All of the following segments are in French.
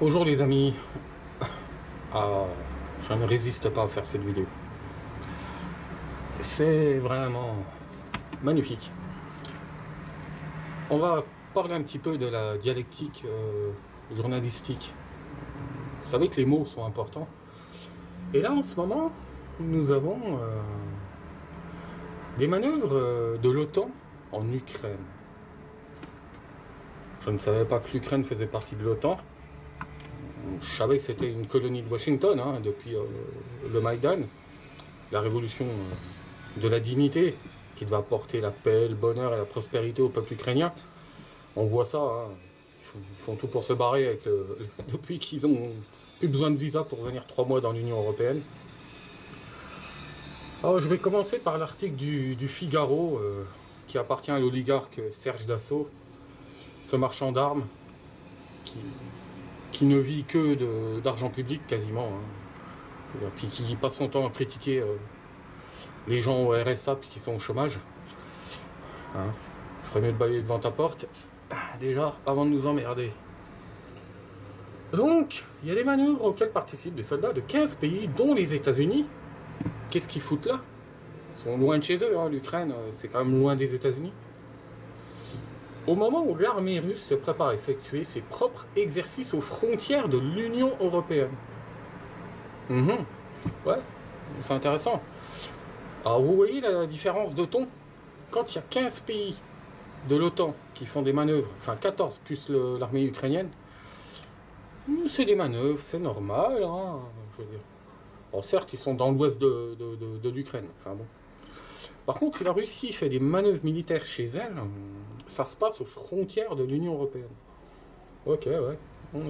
Bonjour les amis. Ah, je ne résiste pas à faire cette vidéo. C'est vraiment magnifique. On va parler un petit peu de la dialectique euh, journalistique. Vous savez que les mots sont importants. Et là, en ce moment, nous avons euh, des manœuvres euh, de l'OTAN en Ukraine. Je ne savais pas que l'Ukraine faisait partie de l'OTAN. Je savais que c'était une colonie de Washington hein, depuis le Maïdan, la révolution de la dignité qui devait apporter la paix, le bonheur et la prospérité au peuple ukrainien. On voit ça, hein. ils, font, tout pour se barrer depuis qu'ils ont plus besoin de visa pour venir trois mois dans l'Union Européenne. Je vais commencer par l'article du, Figaro euh, qui appartient à l'oligarque Serge Dassault, ce marchand d'armes qui, ne vit que d'argent public quasiment, hein. puis qui passe son temps à critiquer euh, les gens au RSA qui sont au chômage. Hein. Il ferait mieux de balayer devant ta porte, déjà, avant de nous emmerder. Donc, il y a des manœuvres auxquelles participent des soldats de 15 pays, dont les États-Unis. Qu'est-ce qu'ils foutent là? Ils sont loin de chez eux, hein. l'Ukraine, euh, c'est quand même loin des États-Unis. Au moment où l'armée russe se prépare à effectuer ses propres exercices aux frontières de l'Union européenne. Mhm. Ouais, c'est intéressant. Alors vous voyez la différence de ton? Quand il y a 15 pays de l'OTAN qui font des manœuvres, enfin 14 plus l'armée ukrainienne, c'est des manœuvres, c'est normal, hein, je veux dire. Bon, certes, ils sont dans l'ouest de, l'Ukraine, enfin bon. Par contre, si la Russie fait des manœuvres militaires chez elle, ça se passe aux frontières de l'Union Européenne. Ok, ouais.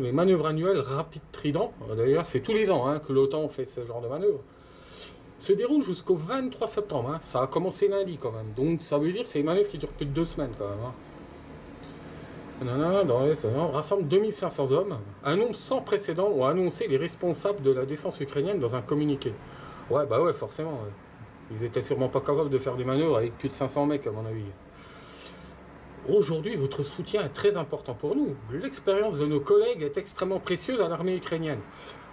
les manœuvres annuelles rapides trident, d'ailleurs, c'est tous les ans hein, que l'OTAN fait ce genre de manœuvres se déroule jusqu'au 23 septembre. Hein. Ça a commencé lundi quand même. Donc ça veut dire que c'est une manœuvre qui dure plus de deux semaines quand même. Hein. les, rassemble 2500 hommes. Un nombre sans précédent ont annoncé les responsables de la défense ukrainienne dans un communiqué. Ouais, bah ouais, forcément. Ils étaient sûrement pas capables de faire des manœuvres avec plus de 500 mecs à mon avis. Aujourd'hui, votre soutien est très important pour nous. L'expérience de nos collègues est extrêmement précieuse à l'armée ukrainienne.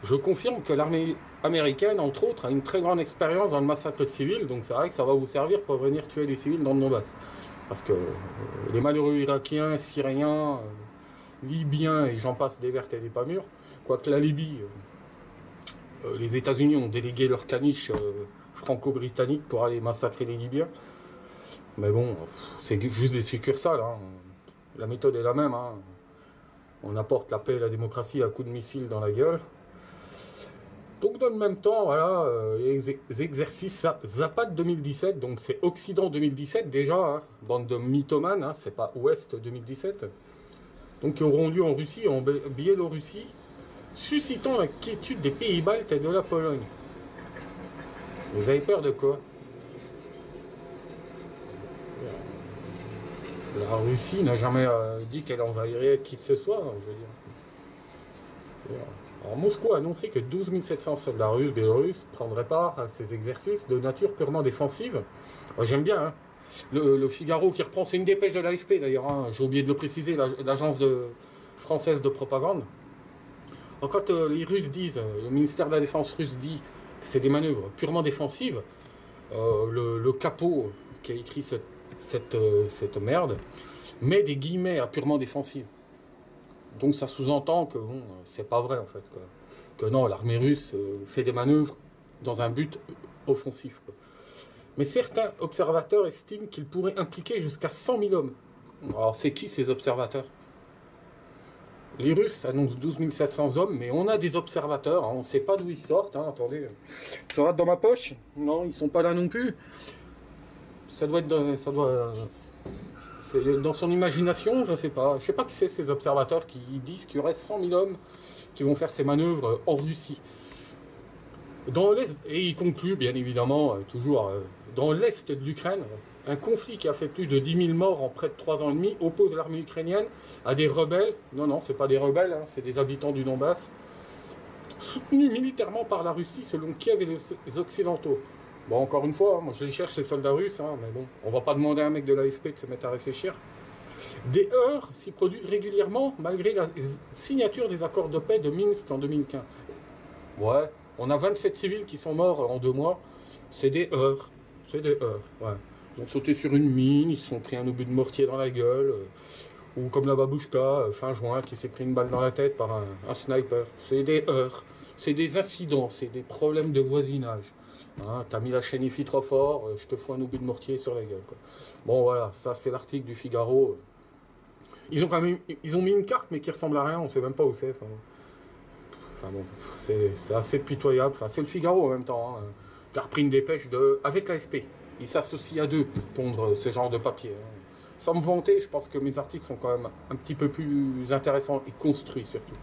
Je confirme que l'armée américaine, entre autres, a une très grande expérience dans le massacre de civils, donc c'est vrai que ça va vous servir pour venir tuer des civils dans le Donbass. Parce que euh, les malheureux Irakiens, Syriens, euh, Libyens et j'en passe des vertes et des pas mûres, quoique la Libye, euh, les États-Unis ont délégué leur caniche franco-britannique pour aller massacrer les Libyens. Mais bon, c'est juste des succursales. Hein. La méthode est la même. Hein. On apporte la paix et la démocratie à coups de missiles dans la gueule. Donc dans le même temps, voilà, euh, les exercices Zapad 2017, donc c'est Occident 2017 déjà, hein. bande de mythomanes, c'est pas Ouest 2017. Donc qui auront lieu en Russie en Biélorussie, suscitant l'inquiétude des pays baltes et de la Pologne. Vous avez peur de quoi? La Russie n'a jamais euh, dit qu'elle envahirait qui que ce soit, hein, je veux dire. Alors, Moscou a annoncé que 12 700 soldats russes, biélorusses prendraient part à ces exercices de nature purement défensive. J'aime bien, hein. le, Figaro qui reprend, c'est une dépêche de l'AFP d'ailleurs, hein. j'ai oublié de le préciser, l'agence française de propagande. quand euh, les Russes disent, euh, le ministère de la Défense russe dit c'est des manœuvres purement défensives, le, le, capot qui a écrit euh, cette merde, met des guillemets à purement défensive. Donc ça sous-entend que bon, c'est pas vrai en fait. Que non, l'armée russe euh, fait des manœuvres dans un but offensif. Mais certains observateurs estiment qu'il pourrait impliquer jusqu'à 100 000 hommes. Alors c'est qui ces observateurs? Les Russes annoncent 12 700 hommes, mais on a des observateurs, hein. on ne sait pas d'où ils sortent. Hein, attendez, je rate dans ma poche. Non, ils sont pas là non plus ça doit être doit, dans son imagination, je ne sais pas. Je ne sais pas qui c'est ces observateurs qui disent qu'il y aurait 100 000 hommes qui vont faire ces manœuvres en Russie. Dans et il conclut bien évidemment, euh, toujours euh, dans l'est de l'Ukraine, un conflit qui a fait plus de 10 000 morts en près de 3 ans et demi oppose l'armée ukrainienne à des rebelles. Non, non, c'est pas des rebelles, hein, c'est des habitants du Donbass, soutenus militairement par la Russie selon Kiev et les Occidentaux. Bon, encore une fois, moi je les cherche, ces soldats russes, hein, mais bon, on va pas demander à un mec de l'AFP de se mettre à réfléchir. Des heurts s'y produisent régulièrement malgré la signature des accords de paix de Minsk en 2015. Ouais, on a 27 civils qui sont morts en deux mois. C'est des heurts. C'est des heurts, ouais. Ils ont sauté sur une mine, ils se sont pris un obus de mortier dans la gueule. Euh, ou comme la babouchka, euh, fin juin, qui s'est pris une balle dans la tête par un, sniper. C'est des heurts. C'est des incidents, c'est des problèmes de voisinage. Hein, T'as mis la chaîne IFI trop fort, euh, je te fous un obus de mortier sur la gueule. Bon voilà, ça c'est l'article du Figaro. Ils ont quand même ils ont mis une carte mais qui ressemble à rien, on sait même pas où c'est. Enfin, bon, c'est assez pitoyable. C'est le Figaro en même temps. Hein, qui repris une dépêche de, avec l'AFP. Ils s'associent à deux pour pondre ce genre de papier. Hein. Sans me vanter, je pense que mes articles sont quand même un petit peu plus intéressants et construits surtout.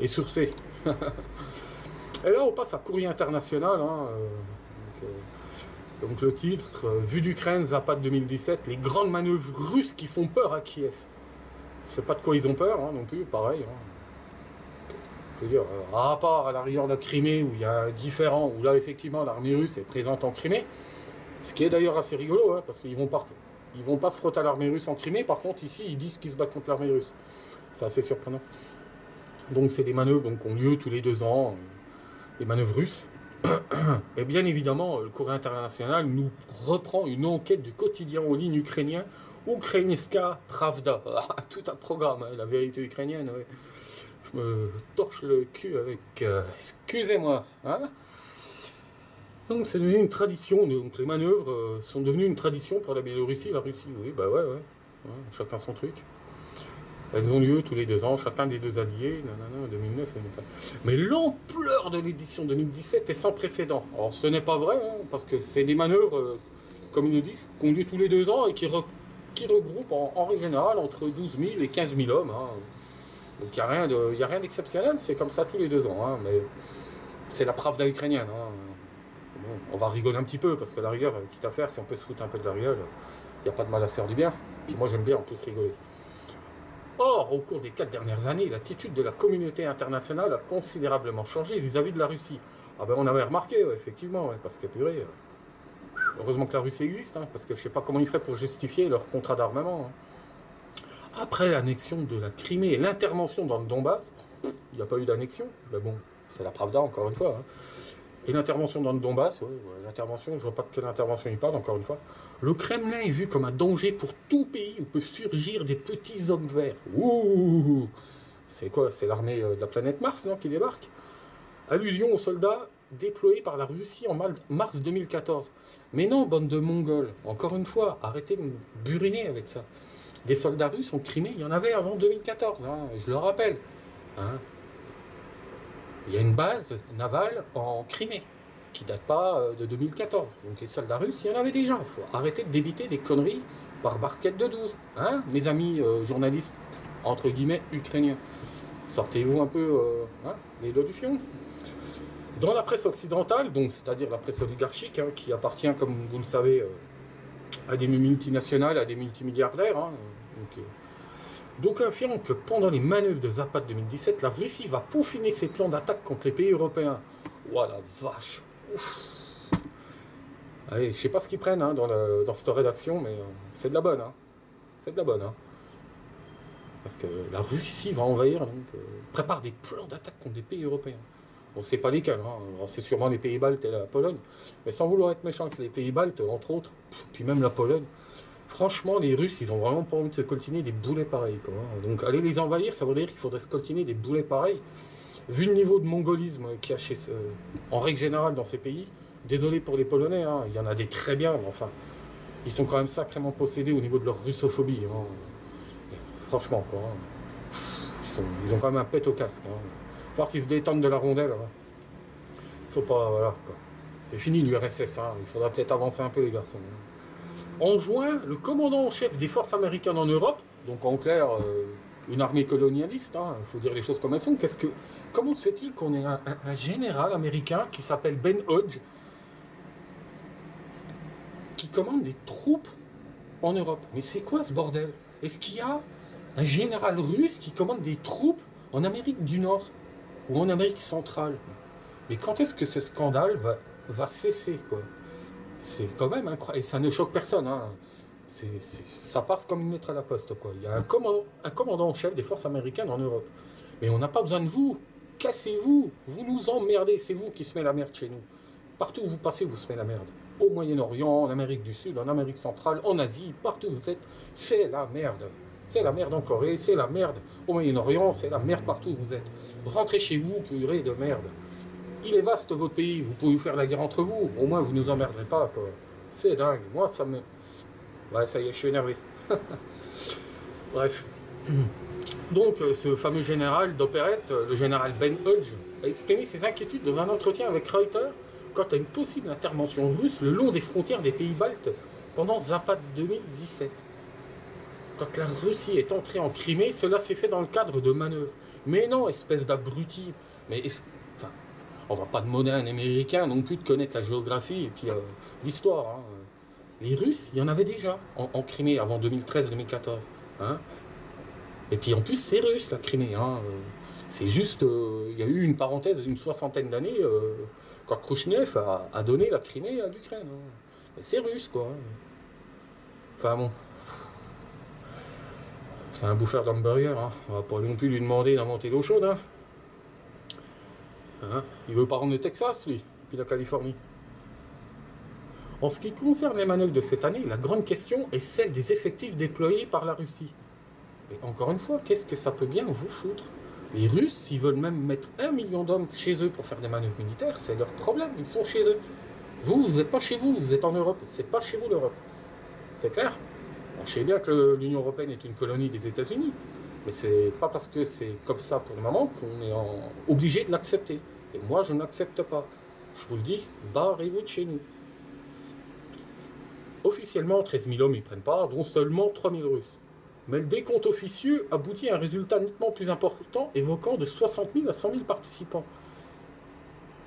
Et sourcés. et là, on passe à Courrier International. Hein, euh, euh, donc, le titre, euh, Vue d'Ukraine, Zapad 2017, les grandes manœuvres russes qui font peur à Kiev. Je sais pas de quoi ils ont peur hein, non plus, pareil. Je veux dire, à part à la rigueur de la Crimée, où il y a un différent, où là, effectivement, l'armée russe est présente en Crimée, ce qui est d'ailleurs assez rigolo, hein, parce qu'ils vont vont pas se frotter à l'armée russe en Crimée. Par contre, ici, ils disent qu'ils se battent contre l'armée russe. C'est assez surprenant. Donc, c'est des manœuvres qui ont lieu tous les deux ans, les manœuvres russes. Et bien évidemment, le Courrier international nous reprend une enquête du quotidien en ligne ukrainien Ukrainska Pravda. Ah, tout un programme, hein, la vérité ukrainienne. Je me torche le cul avec. Euh, excusez-moi. Hein donc c'est devenu une tradition, donc les manœuvres euh, sont devenues une tradition pour la Biélorussie et la Russie. Oui, bah ouais, ouais, chacun son truc. Elles ont lieu tous les deux ans, chacun des deux alliés, nanana, 2009, Mais l'ampleur de l'édition 2017 est sans précédent. Alors ce n'est pas vrai, hein, parce que c'est des manœuvres, euh, comme ils nous disent, qui ont lieu tous les deux ans et qui, regroupent en, règle générale entre 12 000 et 15 000 hommes. Hein. Donc il n'y a rien d'exceptionnel, c'est comme ça tous les deux ans. Hein, mais c'est la Pravda ukrainienne on va rigoler un petit peu, parce que la rigueur, quitte à faire, si on peut se foutre un peu de la rigueur, il n'y a pas de mal à faire du bien. Puis moi, j'aime bien en plus rigoler. Or, au cours des quatre dernières années, l'attitude de la communauté internationale a considérablement changé vis-à-vis de la Russie. Ah ben, on avait remarqué, effectivement, parce que purée, euh, heureusement que la Russie existe, hein, parce que je ne sais pas comment ils feraient pour justifier leur contrat d'armement. Hein. Après l'annexion de la Crimée et l'intervention dans le Donbass, il n'y a pas eu d'annexion. Mais bon, c'est la Pravda, encore une fois. Hein. L'intervention dans le Donbass, l'intervention, je vois pas de quelle intervention il parle, encore une fois. Le Kremlin est vu comme un danger pour tout pays où peuvent surgir des petits hommes verts. Ouh C'est quoi C'est l'armée euh, de la planète Mars, non, qui débarque? Allusion aux soldats déployés par la Russie en mars 2014. Mais non, bande de Mongols, encore une fois, arrêtez de buriner avec ça. Des soldats russes en Crimée, il y en avait avant 2014, hein, je le rappelle. Hein il y a une base navale en Crimée qui date pas euh, de 2014. Donc les soldats russes, il y en avait déjà. Il faut arrêter de débiter des conneries par barquette de 12. Hein, mes amis euh, journalistes, entre guillemets, ukrainiens. Sortez-vous un peu euh, hein, les doigts du fion. Dans la presse occidentale, donc c'est-à-dire la presse oligarchique, hein, qui appartient, comme vous le savez, à des multinationales, à des multimilliardaires, hein, donc affirme que pendant les manœuvres de Zapad 2017, la Russie va peaufiner ses plans d'attaque contre les pays européens. Oh la vache Allez, je sais pas ce qu'ils prennent hein, dans, dans, cette rédaction, mais euh, c'est de la bonne. Hein. C'est de la bonne. Hein. Parce que la Russie va envahir, donc euh, prépare des plans d'attaque contre des pays européens. On ne sait pas lesquels. C'est sûrement les pays baltes et la Pologne. Mais sans vouloir être méchant avec les pays baltes, entre autres, puis même la Pologne, Franchement, les Russes, ils ont vraiment pas envie de se coltiner des boulets pareils. Donc aller les envahir, ça veut dire qu'il faudrait se coltiner des boulets pareils. Vu le niveau de mongolisme qu'il y a chez, en règle générale dans ces pays, désolé pour les Polonais, hein, il y en a des très bien, mais enfin, ils sont quand même sacrément possédés au niveau de leur russophobie. Hein. Franchement, quoi. Hein. Ils, ont quand même un pet au casque. Il va falloir qu'ils se détendent de la rondelle. Ils sont pas. Voilà, C'est fini l'URSS. Il faudra peut-être avancer un peu, les garçons. En juin, le commandant en chef des forces américaines en Europe, donc en clair, euh, une armée colonialiste, il hein, faut dire les choses comme elles sont, comment se fait-il qu'on ait un, général américain qui s'appelle Ben Hodge, qui commande des troupes en Europe? Mais c'est quoi ce bordel? Est-ce qu'il y a un général russe qui commande des troupes en Amérique du Nord ou en Amérique centrale? Mais quand est-ce que ce scandale va, cesser c'est quand même incroyable. Et ça ne choque personne. Hein. ça passe comme une lettre à la poste. Quoi. Il y a un commandant, en chef des forces américaines en Europe. Mais on n'a pas besoin de vous. Cassez-vous. Vous nous emmerdez. C'est vous qui semez la merde chez nous. Partout où vous passez, vous semez la merde. Au Moyen-Orient, en Amérique du Sud, en Amérique centrale, en Asie, partout où vous êtes, c'est la merde. C'est la merde en Corée, c'est la merde au Moyen-Orient, c'est la merde partout où vous êtes. Rentrez chez vous, purée de merde. Il est vaste votre pays, vous pouvez faire la guerre entre vous. Au moins, vous nous emmerderez pas. C'est dingue. Moi, ça me. Ouais, ça y est, je suis énervé. Bref. Donc, euh, ce fameux général d'opérette, euh, le général Ben Hodge, a exprimé ses inquiétudes dans un entretien avec Reuters quant à une possible intervention russe le long des frontières des pays baltes pendant Zapad 2017. Quand la Russie est entrée en Crimée, cela s'est fait dans le cadre de manœuvres. Mais non, espèce d'abruti. Mais on va pas demander à un Américain non plus de connaître la géographie et puis euh, l'histoire. Hein. Les Russes, il y en avait déjà en, Crimée avant 2013-2014. Hein. Et puis en plus, c'est russe la Crimée. Hein. C'est juste, euh, il y a eu une parenthèse d'une soixantaine d'années euh, quand Khrushchev a, donné la Crimée à l'Ukraine. C'est russe, quoi. Enfin bon. C'est un bouffeur d'hamburger. Hein. On va pas non plus lui demander d'inventer l'eau chaude. Hein? Il veut pas rendre Texas, lui, puis la Californie. En ce qui concerne les manœuvres de cette année, la grande question est celle des effectifs déployés par la Russie. Et encore une fois, qu'est-ce que ça peut bien vous foutre? Les Russes, s'ils veulent même mettre un million d'hommes chez eux pour faire des manœuvres militaires, c'est leur problème, ils sont chez eux. Vous, vous n'êtes pas chez vous, vous êtes en Europe, c'est pas chez vous l'Europe. C'est clair? On sait bien que l'Union Européenne est une colonie des États-Unis, mais c'est pas parce que c'est comme ça pour le moment qu'on est obligé de l'accepter. Et moi, je n'accepte pas. Je vous le dis, barrez-vous de chez nous. Officiellement, 13 000 hommes y prennent part, dont seulement 3 000 Russes. Mais le décompte officieux aboutit à un résultat nettement plus important, évoquant de 60 000 à 100 000 participants.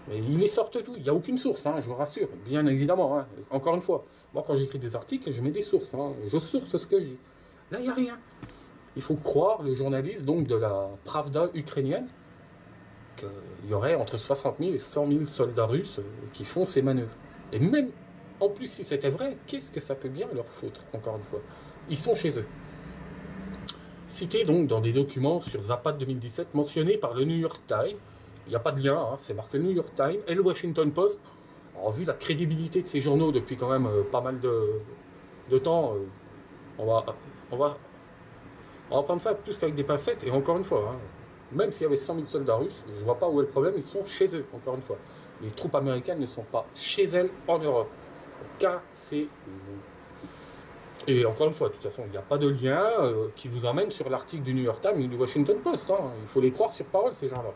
Mais il les sortent tout, il n'y a aucune source, hein, je vous rassure, bien évidemment. Hein. Encore une fois, moi quand j'écris des articles, je mets des sources, hein. je source ce que je dis. Là, il n'y a rien. Il faut croire le journaliste donc de la Pravda ukrainienne qu'il y aurait entre 60 000 et 100 000 soldats russes euh, qui font ces manœuvres. Et même en plus, si c'était vrai, qu'est-ce que ça peut bien leur foutre, encore une fois? Ils sont chez eux. Cité donc dans des documents sur Zapad 2017 mentionnés par le New York Times, il n'y a pas de lien, hein, c'est marqué New York Times et le Washington Post. En vu la crédibilité de ces journaux depuis quand même euh, pas mal de, temps, euh, on, va, on va prendre ça plus qu'avec des pincettes. Et encore une fois, hein, même s'il y avait 100 000 soldats russes, je ne vois pas où est le problème, ils sont chez eux, encore une fois. Les troupes américaines ne sont pas chez elles en Europe. Cassez-vous. Et encore une fois, de toute façon, il n'y a pas de lien euh, qui vous emmène sur l'article du New York Times ou du Washington Post. Hein. Il faut les croire sur parole, ces gens-là.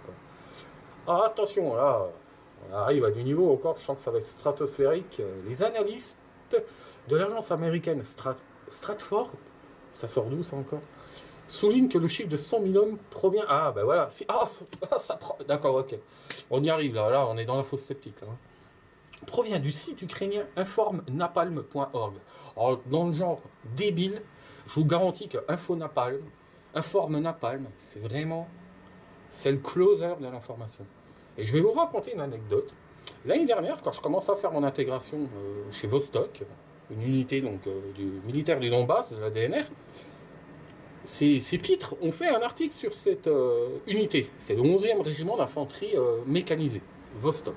Ah, attention, là, on arrive à du niveau encore, je sens que ça va être stratosphérique. Les analystes de l'agence américaine Stratford, ça sort d'où ça encore? Soulignent que le chiffre de 100 000 hommes provient. Ah, ben voilà. Ah, ça D'accord, ok. On y arrive là, là, on est dans la fausse sceptique. Hein provient du site ukrainien informnapalm.org. Dans le genre débile, je vous garantis que InfoNapalm, Informe Napalm, c'est vraiment, c'est le closer de l'information. Et je vais vous raconter une anecdote. L'année dernière, quand je commençais à faire mon intégration euh, chez Vostok, une unité donc, euh, du militaire du Donbass, de la DNR, ces, pitres ont fait un article sur cette euh, unité. C'est le 11e régiment d'infanterie mécanisée, Vostok.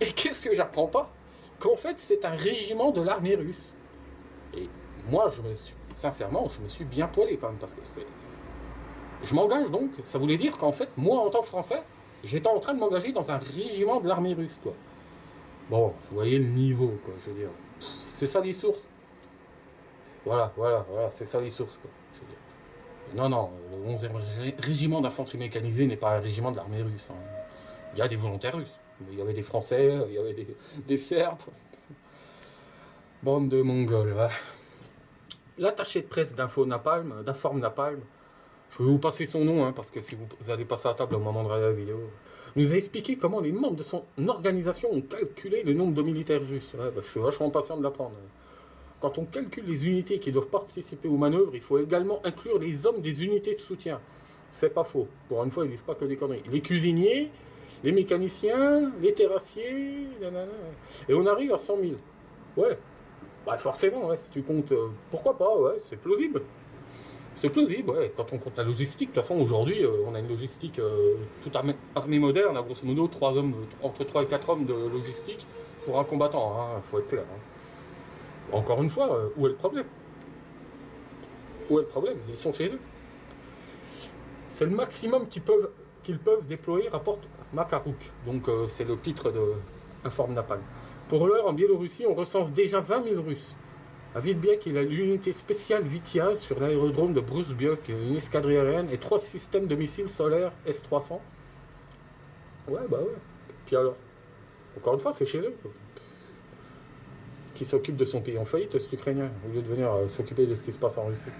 Et qu'est-ce que j'apprends pas? Qu'en fait, c'est un régiment de l'armée russe. Et moi, je me suis, sincèrement, je me suis bien poilé quand même, parce que c'est. Je m'engage donc, ça voulait dire qu'en fait, moi, en tant que Français, j'étais en train de m'engager dans un régiment de l'armée russe, quoi. Bon, vous voyez le niveau, quoi, je veux dire. C'est ça les sources. Voilà, voilà, voilà, c'est ça les sources, quoi. Non, non, le 11e régiment d'infanterie mécanisée n'est pas un régiment de l'armée russe. Hein. Il y a des volontaires russes. Il y avait des Français, il y avait des, Serbes. Bande de Mongols. L'attaché de presse d'Info Napalm, d'Inform Napalm, je vais vous passer son nom, hein, parce que si vous, allez passer à table au moment de la vidéo, nous a expliqué comment les membres de son organisation ont calculé le nombre de militaires russes. Bah, je suis vachement patient de l'apprendre. Quand on calcule les unités qui doivent participer aux manœuvres, il faut également inclure les hommes des unités de soutien. C'est pas faux. Pour une fois, ils disent pas que des conneries. Les cuisiniers, les mécaniciens, les terrassiers, et on arrive à 100 000. Ouais, Bah forcément, si tu comptes, euh, pourquoi pas, ouais, c'est plausible. C'est plausible, ouais. Quand on compte la logistique, de toute façon, aujourd'hui, euh, on a une logistique euh, toute armée, armée moderne, à grosso modo, trois hommes, euh, entre 3 et 4 hommes de logistique pour un combattant, il faut être clair. hein. Encore une fois, euh, où est le problème? Où est le problème? Ils sont chez eux. C'est le maximum qu'ils peuvent, peuvent déployer, rapporte Makaruk. Donc euh, c'est le titre de Informe Napalm. Pour l'heure, en Biélorussie, on recense déjà 20 000 Russes. À Vitebsk, il a l'unité spéciale Vitiaz sur l'aérodrome de Brusbiok, une escadrille aérienne et trois systèmes de missiles solaires S-300. Ouais, bah ouais. Puis alors? Encore une fois, c'est chez eux. Qui s'occupe de son pays en faillite, cet Ukrainien, au lieu de venir euh, s'occuper de ce qui se passe en Russie.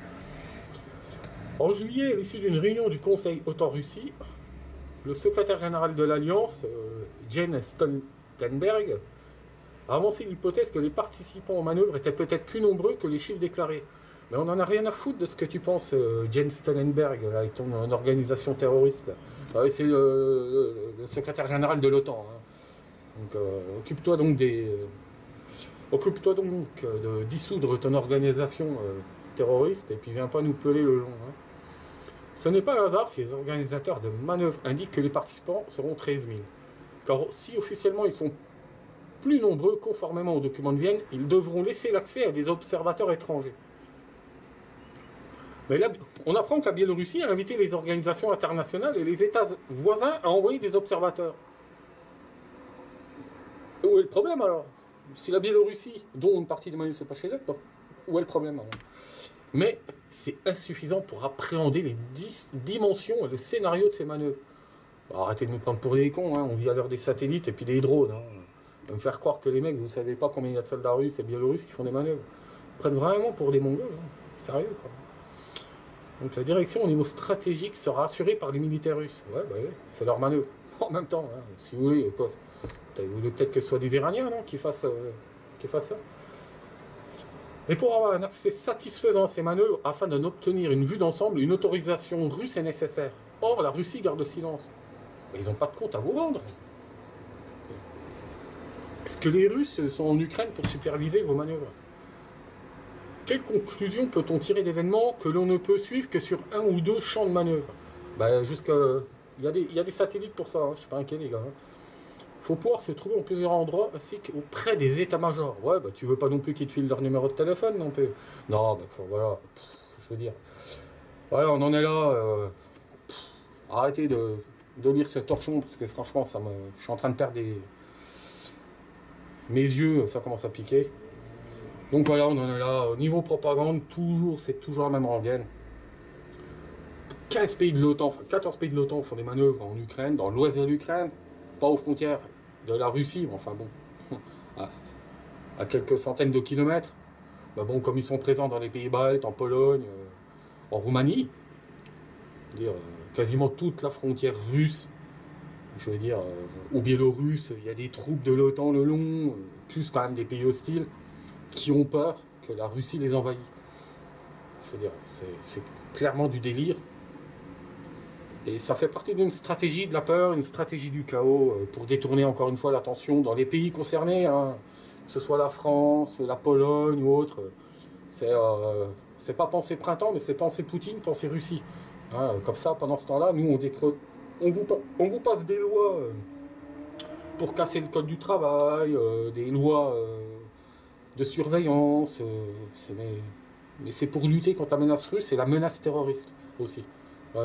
En juillet, à l'issue d'une réunion du Conseil OTAN-Russie, le secrétaire général de l'Alliance, euh, Jens Stoltenberg, a avancé l'hypothèse que les participants aux manœuvres étaient peut-être plus nombreux que les chiffres déclarés. Mais on n'en a rien à foutre de ce que tu penses, euh, Jens Stoltenberg, avec ton organisation terroriste. Ah c'est le, secrétaire général de l'OTAN. hein. Donc, occupe-toi donc des. Occupe-toi donc euh, de dissoudre ton organisation euh, terroriste et puis viens pas nous peler le joint. hein. Ce n'est pas un hasard si les organisateurs de manœuvres indiquent que les participants seront 13 000. Car si officiellement ils sont plus nombreux, conformément aux documents de Vienne, ils devront laisser l'accès à des observateurs étrangers. Mais là, on apprend que la Biélorussie a invité les organisations internationales et les États voisins à envoyer des observateurs. Où est le problème alors? Si la Biélorussie, dont une partie des manœuvres ne se passe chez elle, où est le problème Mais c'est insuffisant pour appréhender les dimensions et le scénario de ces manœuvres. Arrêtez de nous prendre pour des cons, hein, on vit à l'heure des satellites et puis des drones. Hein. Me faire croire que les mecs, vous ne savez pas combien il y a de soldats russes et biélorusses qui font des manœuvres. Ils prennent vraiment pour des mongols, hein. sérieux quoi. Donc la direction au niveau stratégique sera assurée par les militaires russes. Ouais, bah c'est leur manœuvre. En même temps, hein, si vous voulez, quoi. Vous voulez peut-être que ce soit des Iraniens, non, qui fassent, euh, qui fassent ça. Et pour avoir un accès satisfaisant à ces manœuvres, afin d'en obtenir une vue d'ensemble, une autorisation russe est nécessaire. Or, la Russie garde silence. Mais ils n'ont pas de compte à vous rendre. Est-ce que les Russes sont en Ukraine pour superviser vos manœuvres? Quelle conclusion peut-on tirer d'événements que l'on ne peut suivre que sur un ou deux champs de manœuvre? Jusqu'à... Il y, a des, il satellites pour ça, hein, je suis pas inquiet les gars. Il faut pouvoir se trouver en plusieurs endroits ainsi qu'auprès des états-majors. Ouais, bah tu veux pas non plus qu'ils te filent leur numéro de téléphone non plus. Non, bah voilà, je veux dire. Voilà, on en est là. euh, arrêtez de, de lire ce torchon parce que franchement, ça me, je suis en train de perdre des... Mes yeux, ça commence à piquer. Donc voilà, on en est là. Au niveau propagande, toujours, c'est toujours la même rengaine. 15 pays de l'OTAN, enfin 14 pays de l'OTAN font des manœuvres en Ukraine, dans l'ouest de l'Ukraine, pas aux frontières de la Russie, mais enfin bon, à, quelques centaines de kilomètres. Bah bon, comme ils sont présents dans les pays baltes, en Pologne, euh, en Roumanie, dire, euh, quasiment toute la frontière russe, je veux dire, euh, ou biélorusse, il y a des troupes de l'OTAN le long, euh, plus quand même des pays hostiles, qui ont peur que la Russie les envahisse. Je veux dire, c'est clairement du délire. Et ça fait partie d'une stratégie de la peur, une stratégie du chaos, euh, pour détourner encore une fois l'attention dans les pays concernés, hein, que ce soit la France, la Pologne ou autre. C'est euh, pas penser printemps, mais c'est penser Poutine, penser Russie. Hein, comme ça, pendant ce temps-là, nous, on, on, vous, on vous passe des lois euh, pour casser le code du travail, euh, des lois de surveillance. mais c'est pour lutter contre la menace russe et la menace terroriste aussi.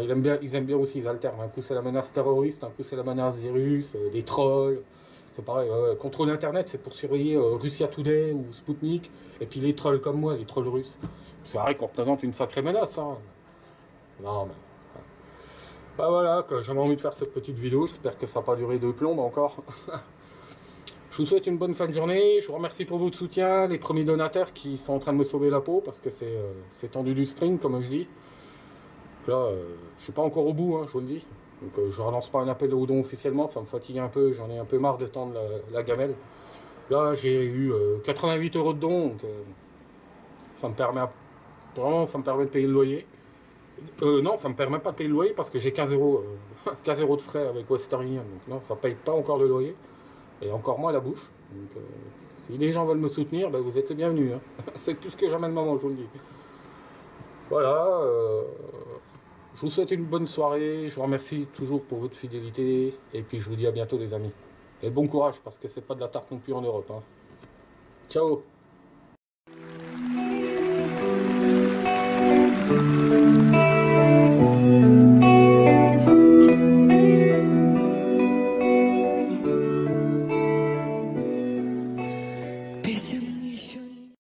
Ils, aiment bien, aussi, ils alternent. Un coup c'est la menace terroriste, un coup c'est la menace Russes, euh, des trolls. C'est pareil, ouais. contrôler Internet, c'est pour surveiller euh, Russia Today ou Sputnik. Et puis les trolls comme moi, les trolls russes. C'est vrai qu'on représente une sacrée menace. Hein. Non, mais. Bah voilà, j'avais envie de faire cette petite vidéo. J'espère que ça n'a pas duré deux plombes encore. Je vous souhaite une bonne fin de journée. Je vous remercie pour votre soutien, les premiers donateurs qui sont en train de me sauver la peau parce que c'est euh, c'est tendu du string, comme je dis. Là, euh, je suis pas encore au bout, hein, je vous le dis. Donc, euh, je relance pas un appel au don officiellement, ça me fatigue un peu. J'en ai un peu marre de tendre la, la gamelle. Là, j'ai eu euh, 88 euros de dons, donc euh, ça me permet, moment, ça me permet de payer le loyer. Euh, non, ça me permet pas de payer le loyer parce que j'ai 15 euros, euh, 15 euros de frais avec Western Union. Donc non, ça paye pas encore le loyer et encore moins la bouffe. Donc euh, Si les gens veulent me soutenir, ben, vous êtes les bienvenus. Hein. C'est plus que jamais le moment, je vous le dis. Voilà. Euh, je vous souhaite une bonne soirée. Je vous remercie toujours pour votre fidélité. Et puis je vous dis à bientôt les amis. Et bon courage parce que c'est pas de la tarte non plus en Europe. Hein. Ciao